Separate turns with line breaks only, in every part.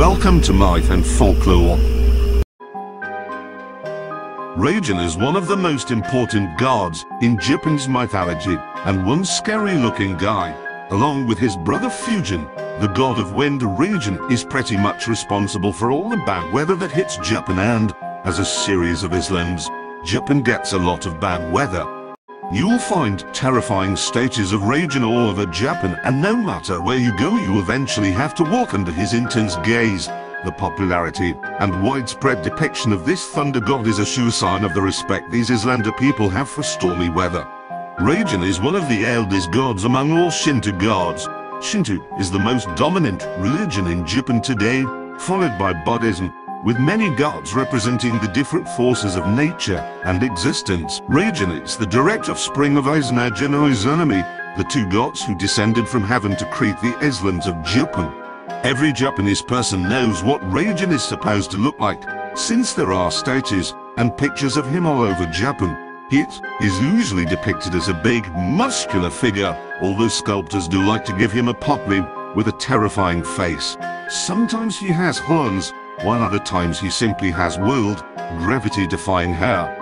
Welcome to Myth and Folklore. Raijin is one of the most important gods in Japanese mythology, and one scary-looking guy. Along with his brother Fujin, the god of wind Raijin is pretty much responsible for all the bad weather that hits Japan and, as a series of islands, Japan gets a lot of bad weather. You'll find terrifying statues of Raijin all over Japan and no matter where you go you eventually have to walk under his intense gaze. The popularity and widespread depiction of this thunder god is a sure sign of the respect these Islander people have for stormy weather. Raijin is one of the eldest gods among all Shinto gods. Shinto is the most dominant religion in Japan today, followed by Buddhism, with many gods representing the different forces of nature and existence. Raijin is the direct offspring of Izanagi and Izanami, the two gods who descended from heaven to create the islands of Japan. Every Japanese person knows what Raijin is supposed to look like, since there are statues and pictures of him all over Japan. He is usually depicted as a big, muscular figure, although sculptors do like to give him a potly with a terrifying face. Sometimes he has horns, while other times he simply has wild, gravity-defying hair.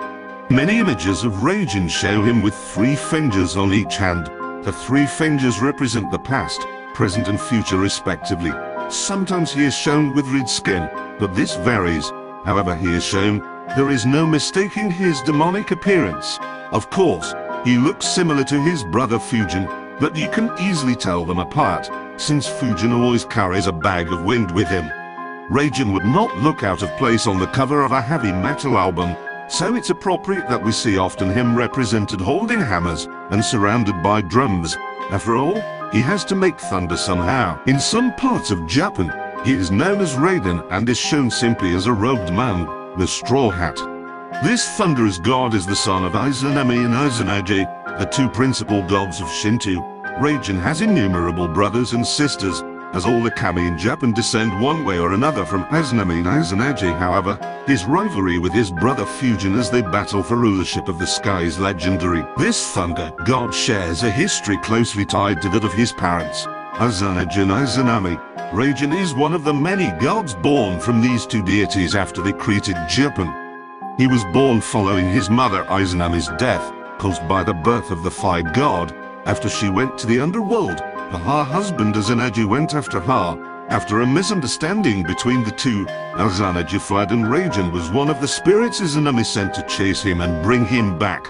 Many images of Raijin show him with three fingers on each hand. The three fingers represent the past, present and future respectively. Sometimes he is shown with red skin, but this varies. However he is shown, there is no mistaking his demonic appearance. Of course, he looks similar to his brother Fujin, but you can easily tell them apart, since Fujin always carries a bag of wind with him. Raijin would not look out of place on the cover of a heavy metal album, so it's appropriate that we see often him represented holding hammers and surrounded by drums. After all, he has to make thunder somehow. In some parts of Japan, he is known as Raiden and is shown simply as a robed man, the straw hat. This thunderous god is the son of Izanami and Izanagi, the two principal gods of Shinto. Raijin has innumerable brothers and sisters, as all the kami in Japan descend one way or another from Izanami and Izanagi however, his rivalry with his brother Fujin as they battle for rulership of the sky is legendary. This thunder god shares a history closely tied to that of his parents, Izanagi and Izanami. Raijin is one of the many gods born from these two deities after they created Japan. He was born following his mother Izanami's death, caused by the birth of the fire god, after she went to the underworld her husband Izanagi went after her. After a misunderstanding between the two, Izanagi fled and was one of the spirits Izanami sent to chase him and bring him back.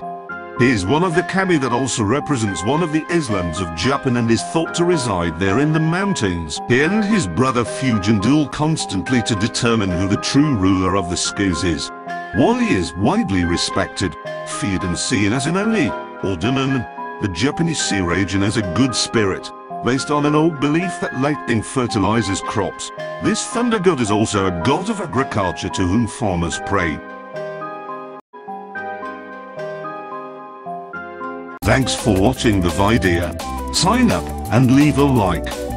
He is one of the kami that also represents one of the islands of Japan and is thought to reside there in the mountains. He and his brother Fujin duel constantly to determine who the true ruler of the skies is. He is widely respected, feared and seen as an Oni, or demon, the Japanese see Raijin as a good spirit based on an old belief that lightning fertilizes crops. This thunder god is also a god of agriculture to whom farmers pray. Thanks for watching the video. Sign up and leave a like.